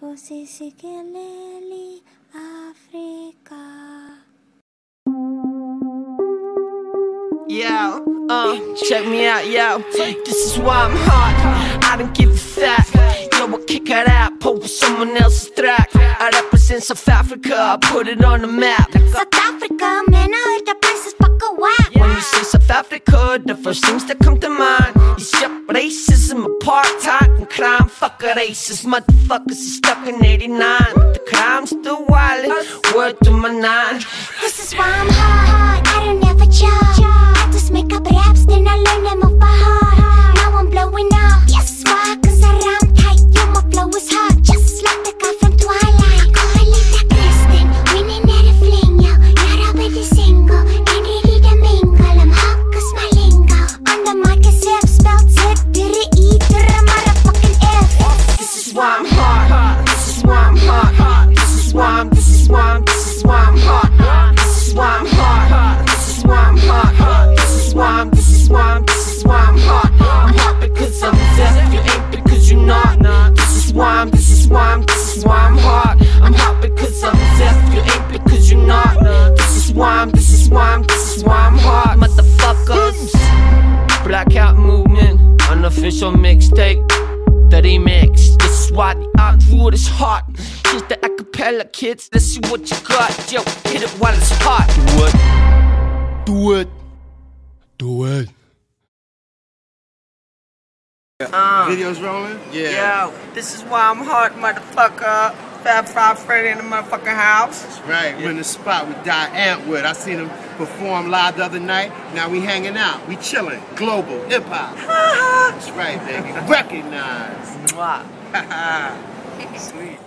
Così che leli Africa. Yo, uh, check me out, yo. This is why I'm hot. I don't give a fuck. Yo, I kick it out, put with someone else's track. I represent South Africa, I put it on the map. South Africa, man, I heard the place is fucking whack. When you say South Africa, the first things that come to mind racism, apartheid, and crime. Fuck a racist, motherfuckers is stuck in 89. But the crime's still wild, word to my nine. This is why I'm hot. This is why I'm hot. I'm hot because I'm deaf. You ain't because you're not. This is why I'm. This is why I'm. This is why I'm hot. Motherfuckers. Blackout movement. Unofficial mixtape. The remix. This is why Die Antwoord is hot. Here's the acapella kids. Let's see what you got. Yo, hit it while it's hot. Do it. Do it. Uh, Videos rolling? Yeah. Yo, this is why I'm hot, motherfucker. Fab Five Freddy in the motherfucking house. That's right. We're in the spot with Die Antwoord. I seen him perform live the other night. Now we hanging out. We chilling. Global hip hop. Uh-huh. That's right, baby. Recognize. Mwah. Sweet.